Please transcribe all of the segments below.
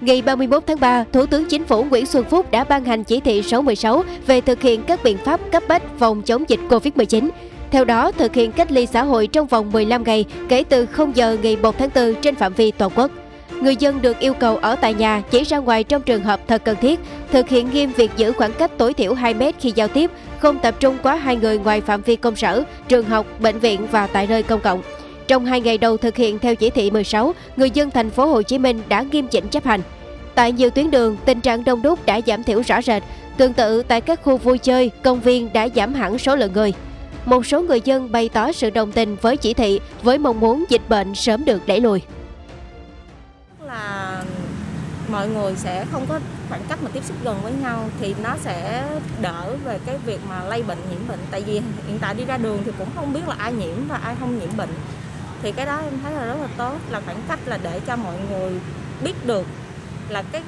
Ngày 31 tháng 3, Thủ tướng Chính phủ Nguyễn Xuân Phúc đã ban hành chỉ thị số 16 về thực hiện các biện pháp cấp bách phòng chống dịch Covid-19. Theo đó, thực hiện cách ly xã hội trong vòng 15 ngày kể từ 0 giờ ngày 1 tháng 4 trên phạm vi toàn quốc. Người dân được yêu cầu ở tại nhà chỉ ra ngoài trong trường hợp thật cần thiết, thực hiện nghiêm việc giữ khoảng cách tối thiểu 2 mét khi giao tiếp, không tập trung quá hai người ngoài phạm vi công sở, trường học, bệnh viện và tại nơi công cộng. Trong hai ngày đầu thực hiện theo chỉ thị 16, người dân thành phố Hồ Chí Minh đã nghiêm chỉnh chấp hành. Tại nhiều tuyến đường, tình trạng đông đúc đã giảm thiểu rõ rệt. Tương tự tại các khu vui chơi, công viên đã giảm hẳn số lượng người. Một số người dân bày tỏ sự đồng tình với chỉ thị với mong muốn dịch bệnh sớm được đẩy lùi. Mọi người sẽ không có khoảng cách mà tiếp xúc gần với nhau thì nó sẽ đỡ về cái việc mà lây bệnh nhiễm bệnh. Tại vì hiện tại đi ra đường thì cũng không biết là ai nhiễm và ai không nhiễm bệnh. Thì cái đó em thấy là rất là tốt là khoảng cách là để cho mọi người biết được là cái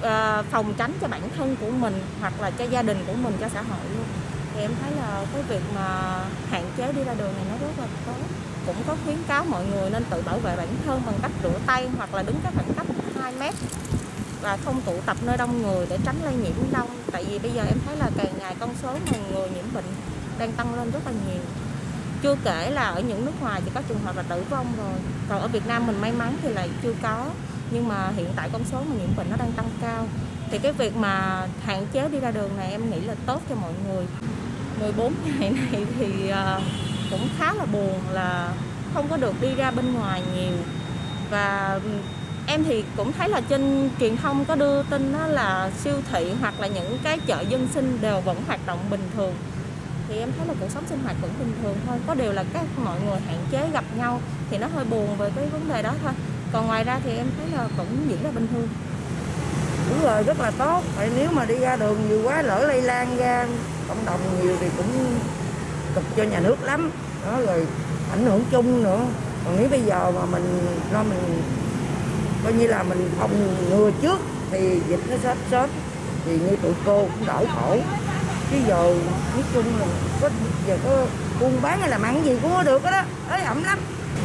uh, phòng tránh cho bản thân của mình hoặc là cho gia đình của mình cho xã hội luôn. Thì em thấy là cái việc mà hạn chế đi ra đường này nó rất là tốt cũng có khuyến cáo mọi người nên tự bảo vệ bản thân bằng cách rửa tay hoặc là đứng các khoảng cách 2 mét và không tụ tập nơi đông người để tránh lây nhiễm đông. Tại vì bây giờ em thấy là càng ngày con số mà người nhiễm bệnh đang tăng lên rất là nhiều. Chưa kể là ở những nước ngoài thì có trường hợp là tử vong rồi. Còn ở Việt Nam mình may mắn thì lại chưa có. Nhưng mà hiện tại con số mà nhiễm bệnh nó đang tăng cao. Thì cái việc mà hạn chế đi ra đường này em nghĩ là tốt cho mọi người. 14 ngày này thì uh, cũng khá là buồn là không có được đi ra bên ngoài nhiều. Và em thì cũng thấy là trên truyền thông có đưa tin đó là siêu thị hoặc là những cái chợ dân sinh đều vẫn hoạt động bình thường. Thì em thấy là cuộc sống sinh hoạt vẫn bình thường thôi, có điều là các mọi người hạn chế gặp nhau thì nó hơi buồn về cái vấn đề đó thôi. Còn ngoài ra thì em thấy là vẫn diễn ra bình thường. Đúng rồi, rất là tốt. Tại nếu mà đi ra đường nhiều quá, lỡ lây lan ra cộng đồng nhiều thì cũng cực cho nhà nước lắm. Đó rồi ảnh hưởng chung nữa. Còn nếu bây giờ mà mình lo mình coi như là mình phòng ngừa trước thì dịch nó sớm sớm thì như tụi cô cũng đỡ khổ. Chứ giờ nói chung là có giờ có buôn bán hay làm ăn gì cũng có được đó ấy ẩm lắm.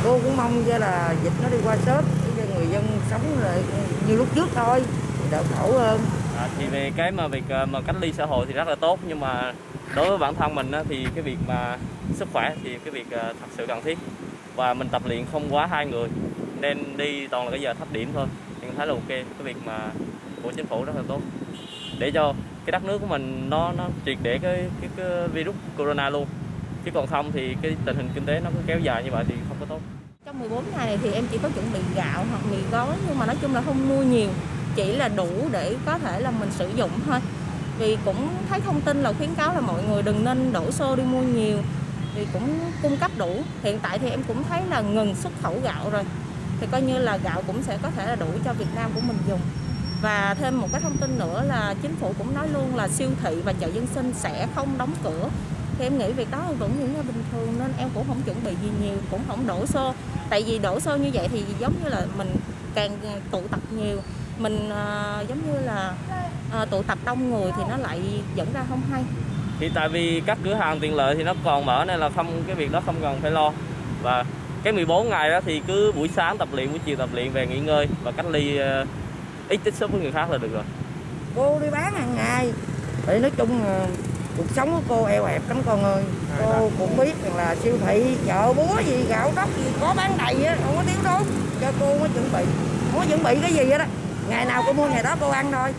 Cô cũng mong cho là dịch nó đi qua sớm để cho người dân sống lại như lúc trước thôi thì đỡ khổ hơn. À, thì về cái mà việc ờ, mà cách ly xã hội thì rất là tốt nhưng mà đối với bản thân mình thì cái việc mà sức khỏe thì cái việc ờ, thật sự cần thiết. Và mình tập luyện không quá hai người nên đi toàn là cái giờ thấp điểm thôi. Thì thấy là ok cái việc mà của chính phủ rất là tốt. Để cho cái đất nước của mình nó nó triệt để cái, cái cái virus corona luôn. Chứ còn không thì cái tình hình kinh tế nó cứ kéo dài như vậy thì không có tốt. Trong 14 ngày này thì em chỉ có chuẩn bị gạo hoặc mì gói nhưng mà nói chung là không mua nhiều chỉ là đủ để có thể là mình sử dụng thôi vì cũng thấy thông tin là khuyến cáo là mọi người đừng nên đổ xô đi mua nhiều. Vì cũng cung cấp đủ. Hiện tại thì em cũng thấy là ngừng xuất khẩu gạo rồi. Thì coi như là gạo cũng sẽ có thể là đủ cho Việt Nam của mình dùng. Và thêm một cái thông tin nữa là chính phủ cũng nói luôn là siêu thị và chợ dân sinh sẽ không đóng cửa. Thì em nghĩ việc đó vẫn diễn ra bình thường nên em cũng không chuẩn bị gì nhiều cũng không đổ xô. Tại vì đổ xô như vậy thì giống như là mình càng tụ tập nhiều. Mình uh, giống như là uh, tụ tập đông người thì nó lại dẫn ra không hay. Thì tại vì các cửa hàng tiện lợi thì nó còn mở nên là không cái việc đó không cần phải lo. Và cái 14 ngày đó thì cứ buổi sáng tập luyện buổi chiều tập luyện về nghỉ ngơi và cách ly uh, ít tiếp xúc với người khác là được rồi. Cô đi bán hàng ngày. Thì nói chung uh, cuộc sống của cô eo hẹp lắm con ơi. Cô cũng biết rằng là siêu thị chợ búa gì gạo tóc gì có bán đầy á không có thiếu thốn. Cho cô mới chuẩn bị. Không có chuẩn bị cái gì đó ngày nào cô mua ngày đó cô ăn thôi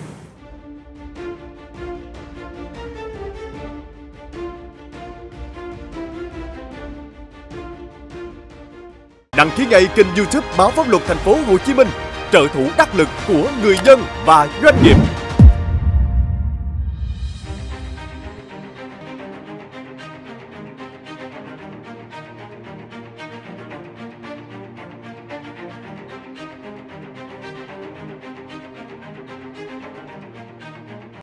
đăng ký ngay kênh youtube báo pháp luật thành phố Hồ Chí Minh. Trợ thủ đắc lực của người dân và doanh nghiệp.